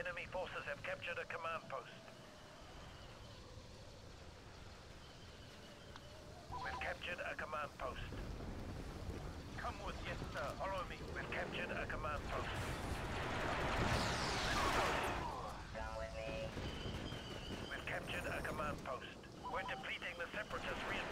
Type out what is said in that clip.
Enemy forces have captured a command post. We've captured a command post. Come with yes, sir. Follow me. We've captured a command post. Come with me. We've captured a command post. We're depleting the Separatist reinforcements.